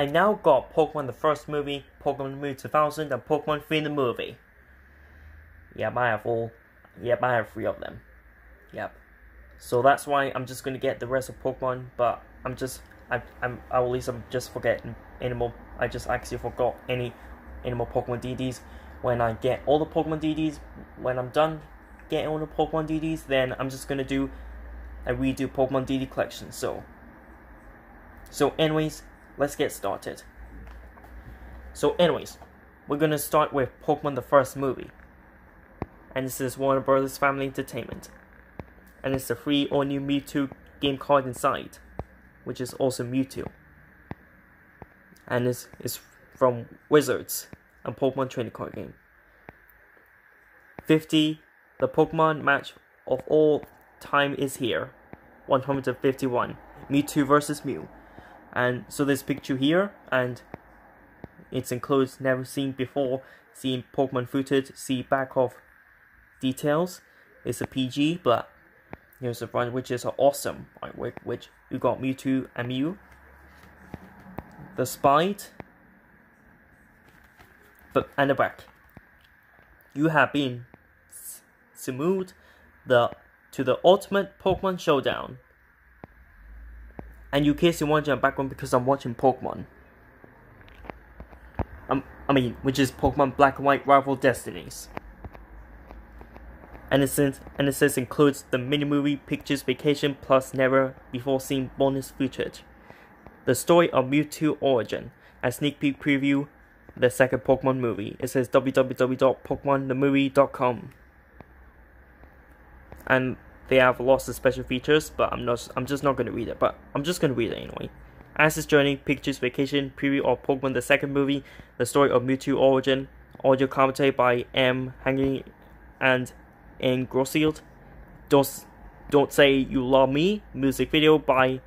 I now got Pokemon the first movie, Pokemon movie 2000, and Pokemon 3 the movie. Yep, I have all. Yep, I have three of them. Yep. So that's why I'm just gonna get the rest of Pokemon, but I'm just I I'm I will at least I'm just forgetting more. I just actually forgot any more Pokemon DDs. When I get all the Pokemon DDs, when I'm done getting all the Pokemon DDs, then I'm just gonna do a redo Pokemon DD collection. So so anyways, let's get started. So anyways, we're gonna start with Pokemon the first movie. And this is Warner Brothers Family Entertainment. And it's a free all new Mewtwo game card inside, which is also Mewtwo. And it's, it's from Wizards, a Pokemon trading card game. 50, the Pokemon match of all time is here. 151, Mewtwo versus Mew. And so this picture here, and it's enclosed never seen before, seen Pokemon footage, see back of details. It's a PG, but here's the front, which is awesome. Right, which you got Mewtwo and Mew. The Spite, but and the back. You have been summoned the to the ultimate Pokemon Showdown. And you case you wonder background because I'm watching Pokemon. Um, I mean, which is Pokemon Black and White Rival Destinies. And it says, and it says includes the mini movie Pikachu's Vacation plus never before seen bonus footage. The story of Mewtwo Origin, a sneak peek preview, the second Pokemon movie. It says www.pokemonthemovie.com. And they have lots of special features, but I'm not. I'm just not going to read it. But I'm just going to read it anyway. Access Journey, Pikachu's Vacation, preview of Pokemon the second movie, the story of Mewtwo Origin, audio commentary by M. Hanging and in Grossfeld. Don't Don't Say You Love Me, music video by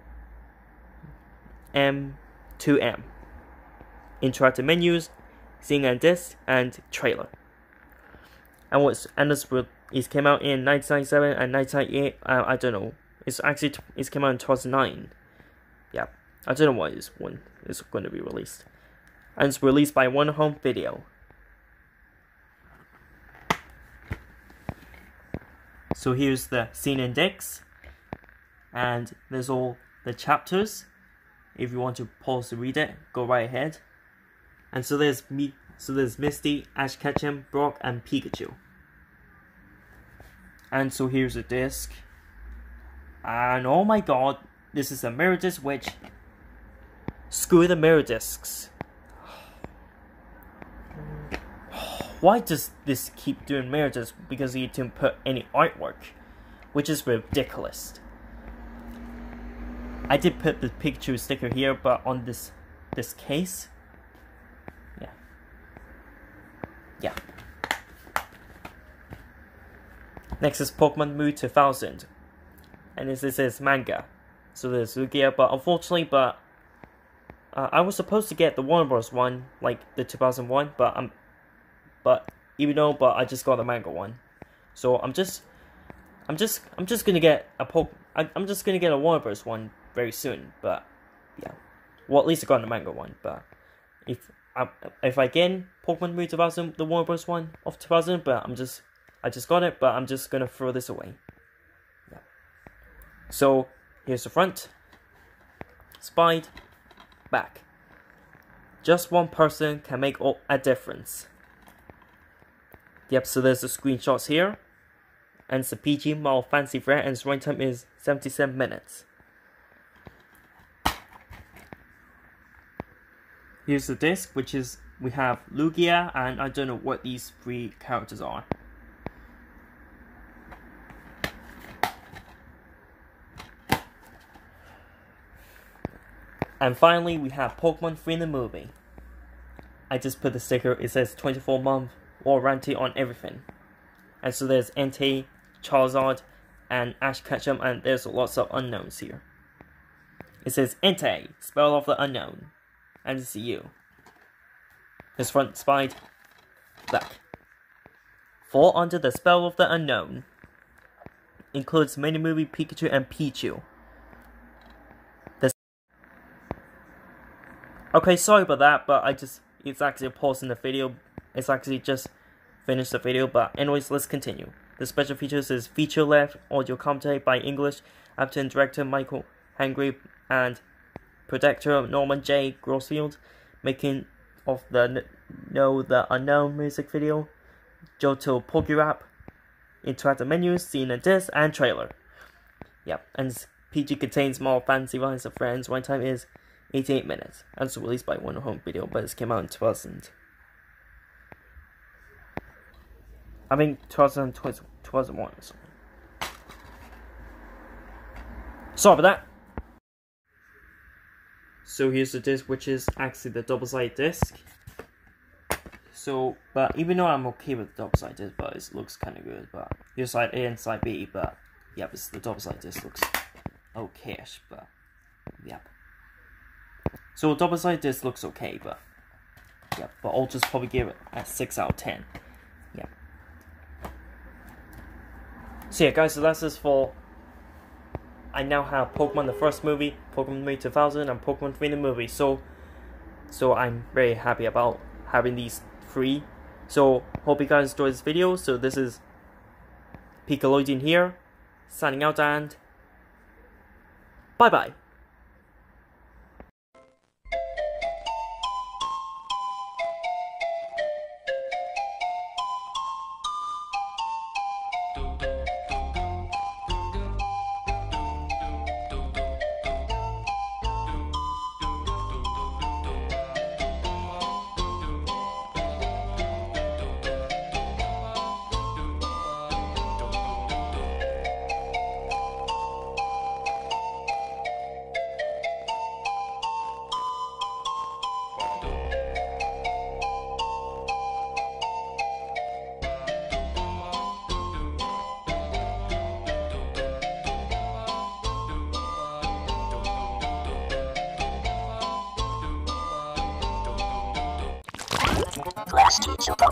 M2M. Interactive menus, Scene Index, and trailer. And what's and this it came out in 1997 and 1998. Uh, I don't know. It's actually it came out in 2009. Yeah, I don't know what is when it's going to be released. And it's released by Warner Home Video. So here's the scene index, and there's all the chapters. If you want to pause to read it, go right ahead. And so there's me. So there's Misty, Ash Ketchum, Brock, and Pikachu. And so here's a disc. And oh my god, this is a mirror disc which screw the mirror discs. Why does this keep doing mirror discs? Because you didn't put any artwork, which is ridiculous. I did put the Pikachu sticker here, but on this this case, yeah, yeah. Next is Pokemon Movie 2000. And this, this is manga. So there's Lugia, but unfortunately, but uh, I was supposed to get the Warner Bros. one, like the 2001, but I'm, but even though, but I just got the manga one. So I'm just, I'm just, I'm just gonna get a poke. I, I'm just gonna get a Warner Bros. one very soon. But yeah, well at least I got the manga one. But if I, if I get Pokemon Movie 2000, the Warner Bros. one of 2000, but I'm just I just got it, but I'm just gonna throw this away. Yeah. So here's the front, spide, back. Just one person can make all a difference. Yep, so there's the screenshots here. And it's a PG model fancy fair and its running time is 77 minutes. Here's the disc, which is we have Lugia and I don't know what these three characters are. And finally, we have Pokemon Free in the movie. I just put the sticker, it says 24 month warranty on everything. And so there's Entei, Charizard, and Ash Ketchum, and there's lots of unknowns here. It says Entei, spell of the unknown. And it's you. His front spine, back. Fall under the spell of the unknown. Includes mini movie Pikachu and Pichu. Okay, sorry about that, but I just it's actually a pause in the video. It's actually just finished the video, but anyways, let's continue. The special features is feature length audio commentary by English actor and director Michael Haigney and producer Norman J. Grossfeld, making of the Know the Unknown music video, Johto Pokérap, interactive menus, scene index, and trailer. Yep, and PG contains more fancy violence of friends. One time is 88 minutes, and it's released by Warner Home Video, but it came out in 2000. I think 2020, 2001 or something. Sorry about that. So here's the disc, which is actually the double-sided disc. So, but even though I'm okay with the double-sided disc, but it looks kind of good. But here's side A and side B, but yep, it's the double-sided disc looks okayish, but yep. So double-sided disc looks okay, but yeah, But I'll just probably give it a six out of ten. Yeah. So yeah, guys, so that's just for I now have Pokemon the first movie, Pokemon movie 2000, and Pokemon 3 the movie. So, so I'm very happy about having these three. So, hope you guys enjoyed this video. So this is Pikaelodeon here, signing out and bye bye. 翔太。